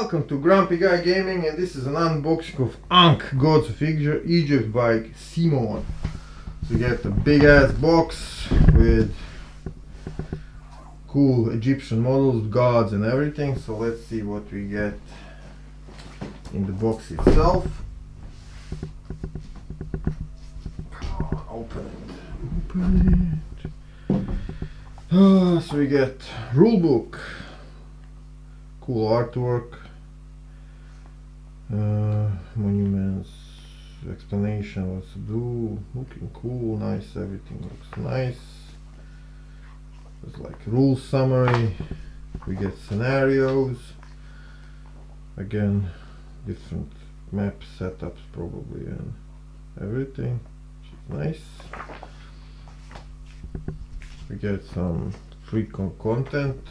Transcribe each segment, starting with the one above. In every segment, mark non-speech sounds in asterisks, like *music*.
welcome to Grumpy Guy Gaming and this is an unboxing of Ankh Gods of Egypt by CMON. So you get a big ass box with cool Egyptian models, gods and everything. So let's see what we get in the box itself. Open it. Open it. Ah, so we get rulebook cool artwork uh, monuments explanation what to do looking cool nice everything looks nice. It's like rule summary we get scenarios. Again different map setups probably and everything which is nice. We get some free con content.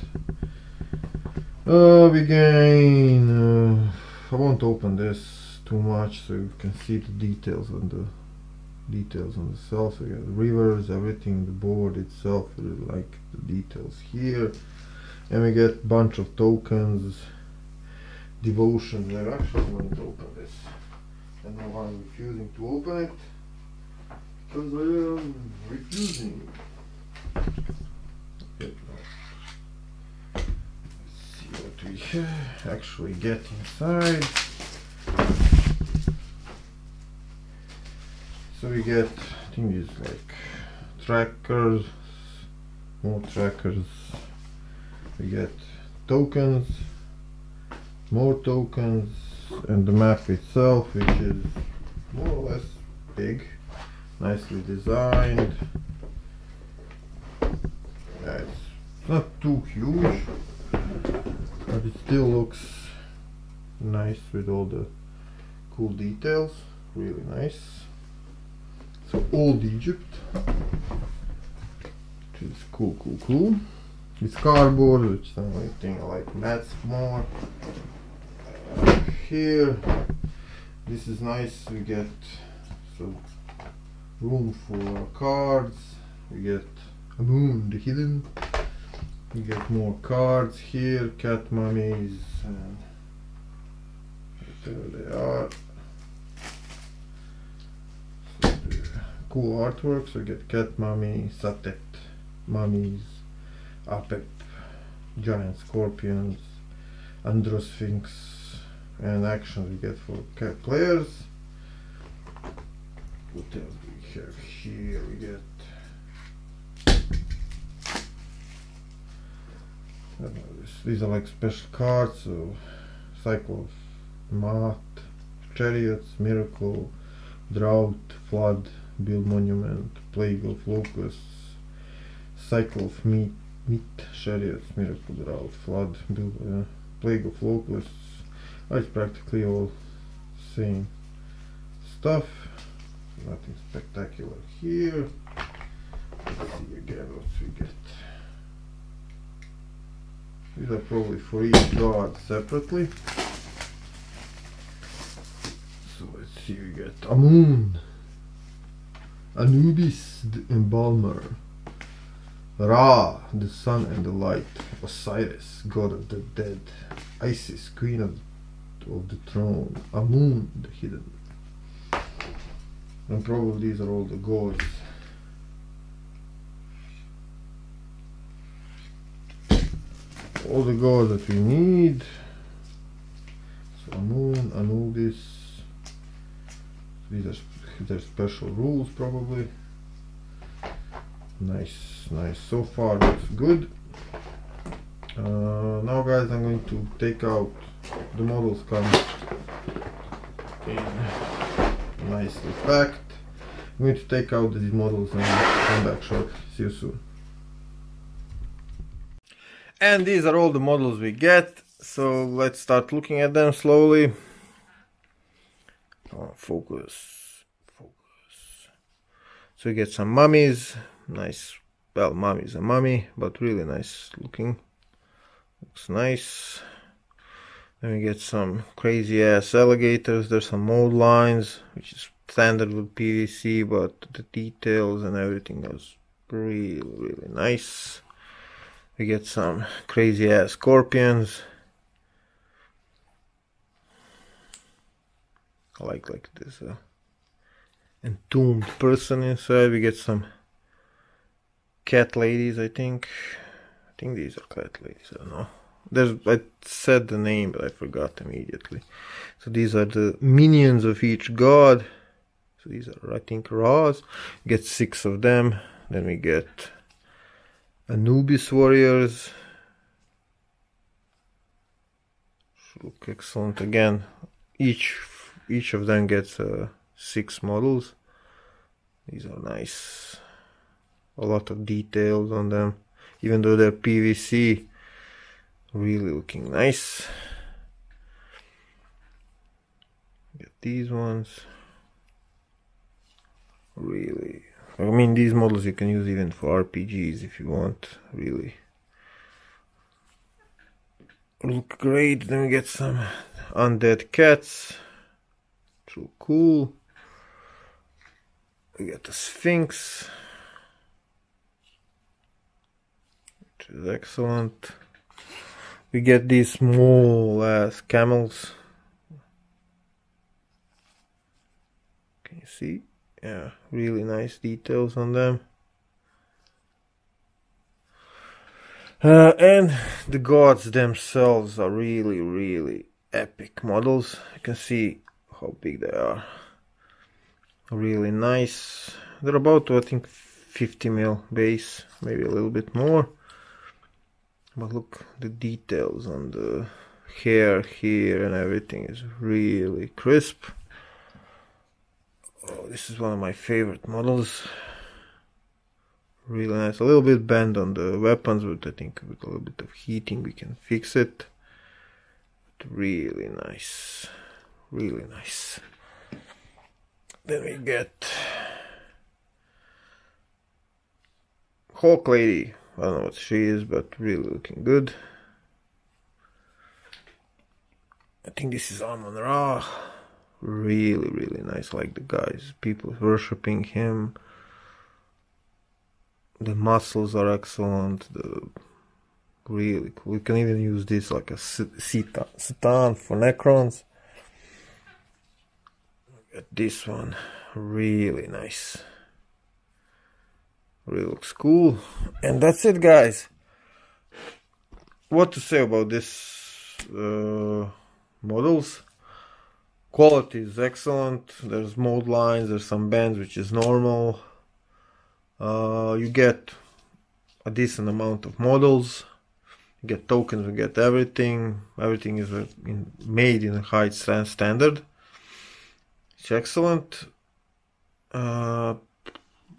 Uh, we gain uh, I won't open this too much so you can see the details on the details on the cell so you have the rivers everything the board itself really like the details here. And we get a bunch of tokens devotion I actually going to open this. Know why I'm refusing to open it. Because I am refusing we *sighs* actually get inside. So we get, it's like trackers, more trackers. We get tokens, more tokens, and the map itself, which is more or less big, nicely designed. Yeah, it's not too huge but it still looks nice with all the cool details. Really nice. So old Egypt. Which is cool cool cool. It's cardboard which only thing I like mats more. Uh, here this is nice. We get so room for cards. We get Amun the hidden you get more cards here, cat mummies, and there they are. So cool artwork, so you get cat mummy, satet, mummies, apep, giant scorpions, androsphinx, and actions we get for cat players. What else do we have here? We get these are like special cards of Maat, chariots miracle drought flood build monument plague of locusts cycle of meat meat chariots miracle drought flood build uh, plague of locusts it's practically all same stuff. Nothing spectacular here. Let's see again what we get these are probably for each god separately. So let's see, we get Amun, Anubis the embalmer, Ra, the sun and the light, Osiris, god of the dead, Isis, queen of, of the throne, Amun, the hidden. And probably these are all the gods all the gold that we need. So Amun, Anubis. These are their special rules probably. Nice nice. So far looks good. Uh, now guys I'm going to take out the models come. In nicely packed. I'm going to take out these models and come back short see you soon and these are all the models we get so let's start looking at them slowly. Oh, focus focus. So we get some mummies nice well mummy's a mummy but really nice looking. Looks nice. Then we get some crazy ass alligators. There's some mold lines which is standard with PVC but the details and everything is really really nice we get some crazy ass scorpions I like like this uh, entombed person inside. We get some cat ladies, I think. I think these are cat ladies. I don't know. There's I said the name, but I forgot immediately. So these are the minions of each god. So these are I think Ra's. Get six of them. Then we get Anubis warriors. Look excellent again. Each each of them gets uh, six models. These are nice. A lot of details on them. Even though they're PVC, really looking nice. Get these ones. Really. I mean, these models you can use even for RPGs if you want, really. Look great. Then we get some undead cats. Too cool. We get the Sphinx. Which is excellent. We get these small ass camels. Can you see? Yeah, really nice details on them. Uh, and the gods themselves are really, really epic models. You can see how big they are. Really nice. They're about, I think, 50 mil base, maybe a little bit more. But look, the details on the hair here and everything is really crisp. Oh, this is one of my favorite models. Really nice. A little bit bent on the weapons, but I think with a little bit of heating we can fix it. But really nice. Really nice. Then we get Hawk Lady. I don't know what she is, but really looking good. I think this is Amon Ra. Really, really nice. Like the guys, people worshipping him. The muscles are excellent. The really cool. We can even use this like a C'tan for Necrons. Look at this one. Really nice really looks cool and that's it guys what to say about this uh, models quality is excellent. There's mold lines there's some bands which is normal. Uh, you get a decent amount of models. You get tokens you get everything. Everything is in, made in a high standard. It's excellent. Uh,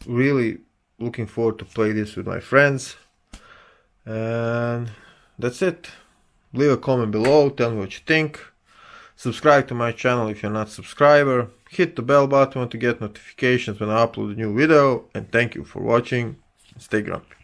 really looking forward to play this with my friends. And that's it. Leave a comment below, tell me what you think. Subscribe to my channel if you're not a subscriber. Hit the bell button to get notifications when I upload a new video. And thank you for watching. Stay grumpy.